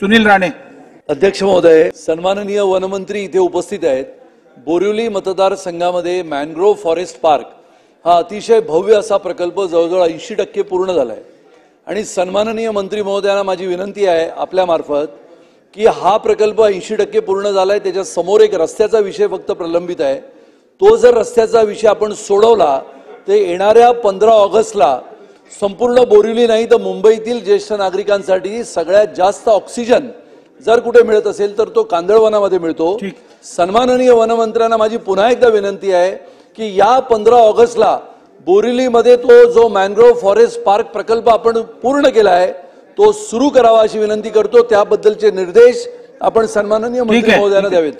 सुनील राणे. अध्यक्ष महोदय सन्माननीय वनमंत्री इथे उपस्थित आहेत. बोरिवली मतदारसंघामध्ये मॅनग्रोव्ह फॉरेस्ट पार्क हा अतिशय भव्य असा प्रकल्प जवळजवळ ऐंशी टक्के पूर्ण झाला आहे आणि सन्माननीय मंत्री महोदयांना माझी विनंती आहे आपल्यामार्फत की हा प्रकल्प ऐंशी टक्के पूर्ण झालाय त्याच्यासमोर एक रस्त्याचा विषय फक्त प्रलंबित आहे. तो जर रस्त्याचा विषय आपण सोडवला तर येणाऱ्या पंधरा ऑगस्टला संपूर्ण बोरिवली नाही तर मुंबईतील ज्येष्ठ नागरिकांसाठी सगळ्यात जास्त ऑक्सिजन जर कुठे मिळत असेल तर तो कांदळवनामध्ये मिळतो. सन्माननीय वनमंत्र्यांना माझी पुन्हा एकदा विनंती आहे की या पंधरा ऑगस्टला बोरिवलीमध्ये तो जो मॅनग्रोव्ह फॉरेस्ट पार्क प्रकल्प आपण पूर्ण केला आहे तो सुरू करावा अशी विनंती करतो त्याबद्दलचे निर्देश आपण सन्माननीय मंत्री. महोदयांना द्यावेत